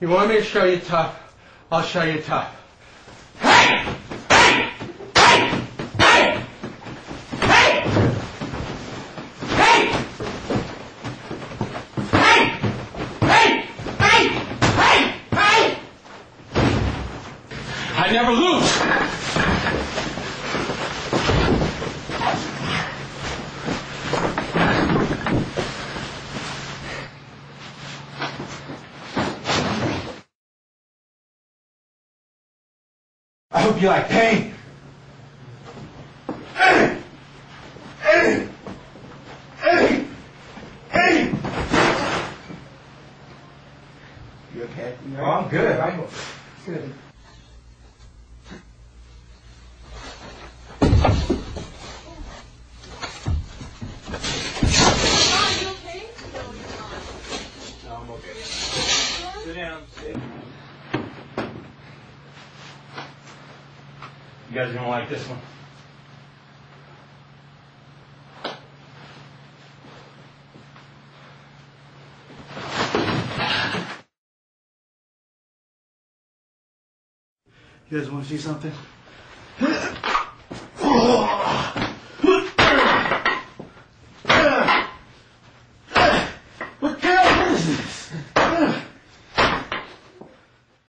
You want me to show you tough? I'll show you tough. Hey! Hey! Hey! Hey! Hey! Hey! Hey! Hey! Hey! Hey! Hey! I never lose. I hope you like pain. Eddie! Eddie! Eddie! Eddie! You okay? No, I'm good. I'm good. Sit down. Sit. You guys are going to like this one. You guys want to see something? What the hell is this?